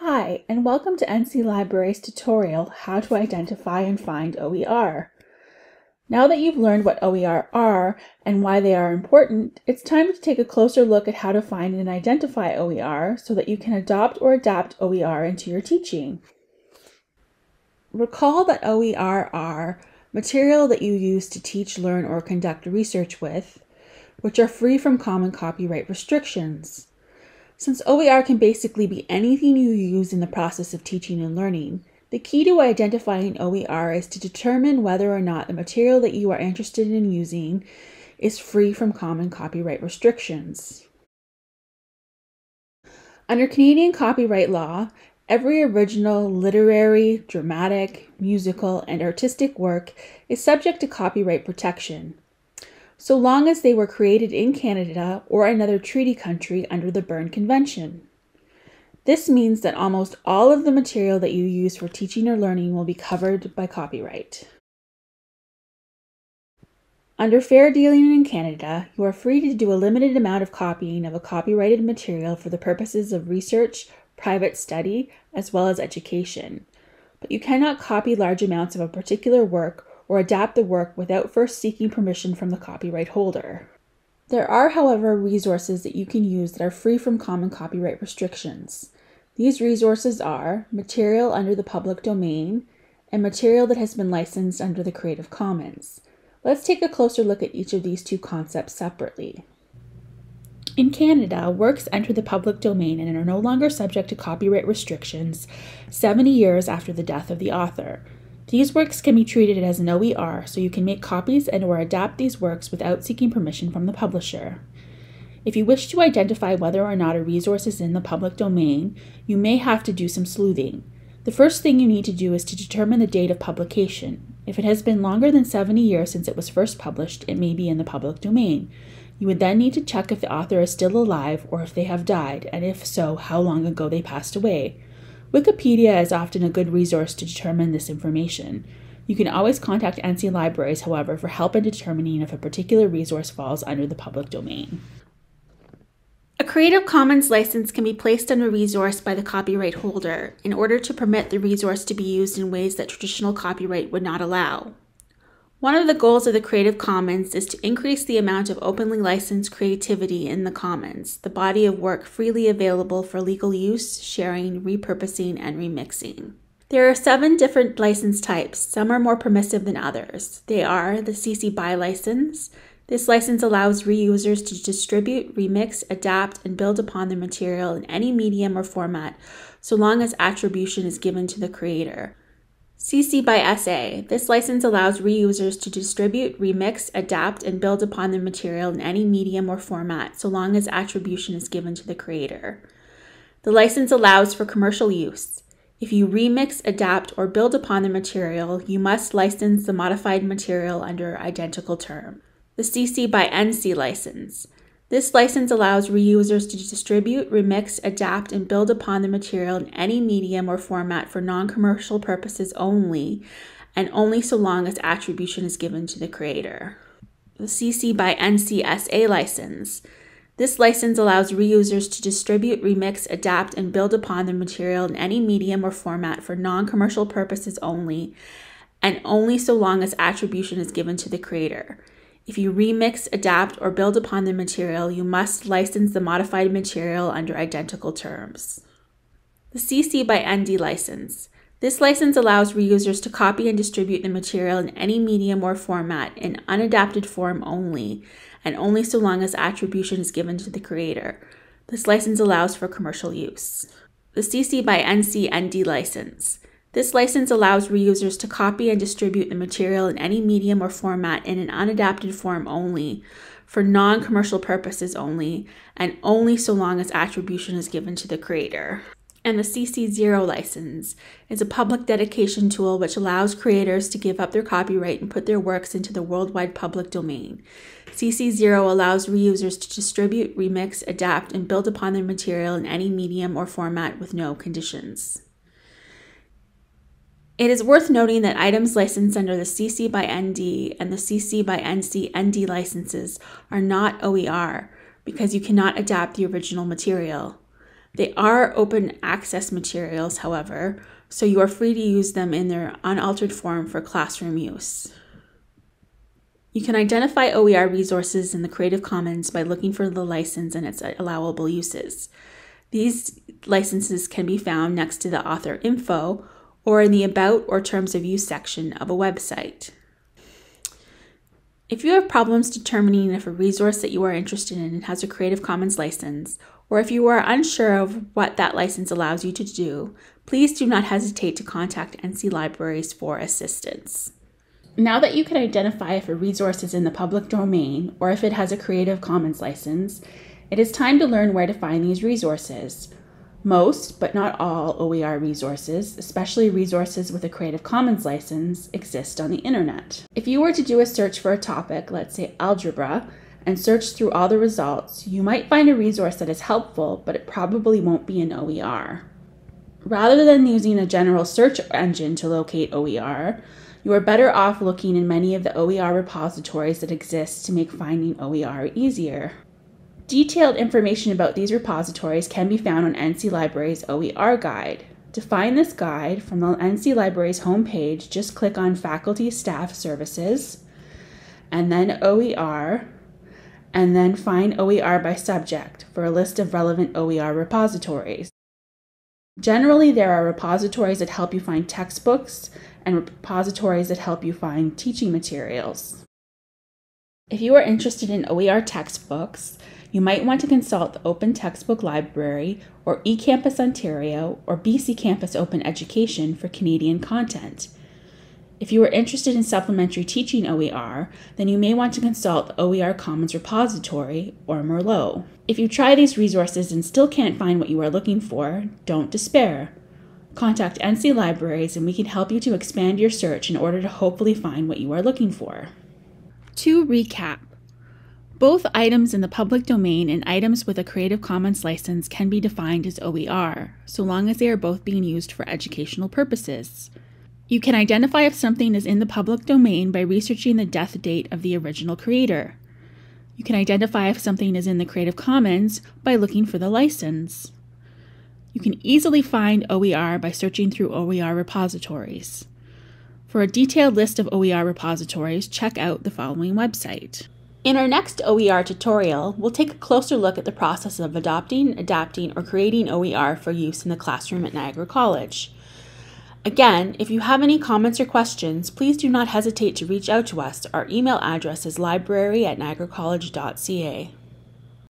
Hi, and welcome to NC Library's tutorial, How to Identify and Find OER. Now that you've learned what OER are and why they are important, it's time to take a closer look at how to find and identify OER so that you can adopt or adapt OER into your teaching. Recall that OER are material that you use to teach, learn, or conduct research with, which are free from common copyright restrictions. Since OER can basically be anything you use in the process of teaching and learning, the key to identifying OER is to determine whether or not the material that you are interested in using is free from common copyright restrictions. Under Canadian copyright law, every original literary, dramatic, musical, and artistic work is subject to copyright protection so long as they were created in Canada or another treaty country under the Berne Convention. This means that almost all of the material that you use for teaching or learning will be covered by copyright. Under fair dealing in Canada, you are free to do a limited amount of copying of a copyrighted material for the purposes of research, private study, as well as education. But you cannot copy large amounts of a particular work or adapt the work without first seeking permission from the copyright holder. There are, however, resources that you can use that are free from common copyright restrictions. These resources are material under the public domain and material that has been licensed under the Creative Commons. Let's take a closer look at each of these two concepts separately. In Canada, works enter the public domain and are no longer subject to copyright restrictions 70 years after the death of the author. These works can be treated as an OER, so you can make copies and or adapt these works without seeking permission from the publisher. If you wish to identify whether or not a resource is in the public domain, you may have to do some sleuthing. The first thing you need to do is to determine the date of publication. If it has been longer than 70 years since it was first published, it may be in the public domain. You would then need to check if the author is still alive or if they have died, and if so, how long ago they passed away. Wikipedia is often a good resource to determine this information. You can always contact NC Libraries, however, for help in determining if a particular resource falls under the public domain. A Creative Commons license can be placed on a resource by the copyright holder in order to permit the resource to be used in ways that traditional copyright would not allow. One of the goals of the Creative Commons is to increase the amount of openly licensed creativity in the commons, the body of work freely available for legal use, sharing, repurposing, and remixing. There are seven different license types. Some are more permissive than others. They are the CC BY license. This license allows reusers to distribute, remix, adapt, and build upon the material in any medium or format, so long as attribution is given to the creator. CC by SA. This license allows reusers to distribute, remix, adapt, and build upon the material in any medium or format, so long as attribution is given to the creator. The license allows for commercial use. If you remix, adapt, or build upon the material, you must license the modified material under identical term. The CC by NC license. This license allows reusers to distribute, remix, adapt, and build upon the material in any medium or format for non commercial purposes only, and only so long as attribution is given to the creator. The CC by NCSA license. This license allows reusers to distribute, remix, adapt, and build upon the material in any medium or format for non commercial purposes only, and only so long as attribution is given to the creator. If you remix, adapt, or build upon the material, you must license the modified material under identical terms. The CC by ND license. This license allows reusers to copy and distribute the material in any medium or format in unadapted form only, and only so long as attribution is given to the creator. This license allows for commercial use. The CC by NC ND license. This license allows reusers to copy and distribute the material in any medium or format in an unadapted form only, for non commercial purposes only, and only so long as attribution is given to the creator. And the CC0 license is a public dedication tool which allows creators to give up their copyright and put their works into the worldwide public domain. CC0 allows reusers to distribute, remix, adapt, and build upon their material in any medium or format with no conditions. It is worth noting that items licensed under the CC by ND and the CC by NC ND licenses are not OER because you cannot adapt the original material. They are open access materials, however, so you are free to use them in their unaltered form for classroom use. You can identify OER resources in the Creative Commons by looking for the license and its allowable uses. These licenses can be found next to the author info or in the About or Terms of Use section of a website. If you have problems determining if a resource that you are interested in has a Creative Commons license, or if you are unsure of what that license allows you to do, please do not hesitate to contact NC Libraries for assistance. Now that you can identify if a resource is in the public domain or if it has a Creative Commons license, it is time to learn where to find these resources. Most, but not all, OER resources, especially resources with a Creative Commons license, exist on the internet. If you were to do a search for a topic, let's say algebra, and search through all the results, you might find a resource that is helpful, but it probably won't be an OER. Rather than using a general search engine to locate OER, you are better off looking in many of the OER repositories that exist to make finding OER easier. Detailed information about these repositories can be found on NC Library's OER guide. To find this guide from the NC Library's homepage, just click on Faculty Staff Services and then OER and then find OER by subject for a list of relevant OER repositories. Generally, there are repositories that help you find textbooks and repositories that help you find teaching materials. If you are interested in OER textbooks, you might want to consult the Open Textbook Library or eCampus Ontario or BC Campus Open Education for Canadian content. If you are interested in supplementary teaching OER, then you may want to consult the OER Commons Repository or Merlot. If you try these resources and still can't find what you are looking for, don't despair. Contact NC Libraries and we can help you to expand your search in order to hopefully find what you are looking for. To recap, both items in the public domain and items with a Creative Commons license can be defined as OER, so long as they are both being used for educational purposes. You can identify if something is in the public domain by researching the death date of the original creator. You can identify if something is in the Creative Commons by looking for the license. You can easily find OER by searching through OER repositories. For a detailed list of OER repositories, check out the following website. In our next OER tutorial, we'll take a closer look at the process of adopting, adapting, or creating OER for use in the classroom at Niagara College. Again, if you have any comments or questions, please do not hesitate to reach out to us. Our email address is library at niagaracollege.ca.